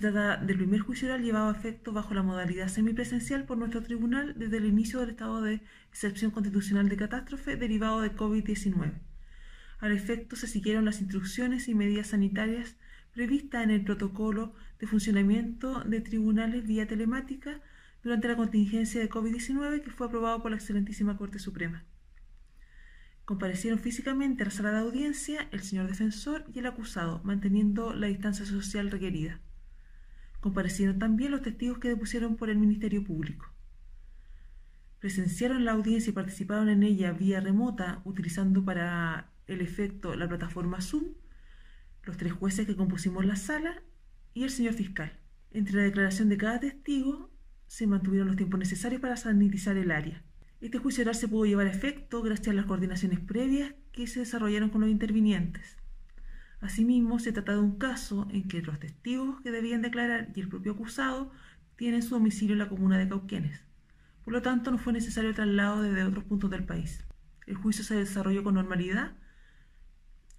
Se trata del primer juicio oral llevado a efecto bajo la modalidad semipresencial por nuestro tribunal desde el inicio del estado de excepción constitucional de catástrofe derivado de COVID-19. Al efecto se siguieron las instrucciones y medidas sanitarias previstas en el protocolo de funcionamiento de tribunales vía telemática durante la contingencia de COVID-19 que fue aprobado por la excelentísima Corte Suprema. Comparecieron físicamente a la sala de audiencia el señor defensor y el acusado, manteniendo la distancia social requerida. Comparecieron también los testigos que depusieron por el Ministerio Público. Presenciaron la audiencia y participaron en ella vía remota, utilizando para el efecto la plataforma Zoom, los tres jueces que compusimos la sala y el señor fiscal. Entre la declaración de cada testigo se mantuvieron los tiempos necesarios para sanitizar el área. Este juicio oral se pudo llevar a efecto gracias a las coordinaciones previas que se desarrollaron con los intervinientes. Asimismo, se trata de un caso en que los testigos que debían declarar y el propio acusado tienen su domicilio en la comuna de Cauquenes. Por lo tanto, no fue necesario traslado desde otros puntos del país. El juicio se desarrolló con normalidad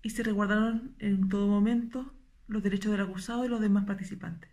y se resguardaron en todo momento los derechos del acusado y los demás participantes.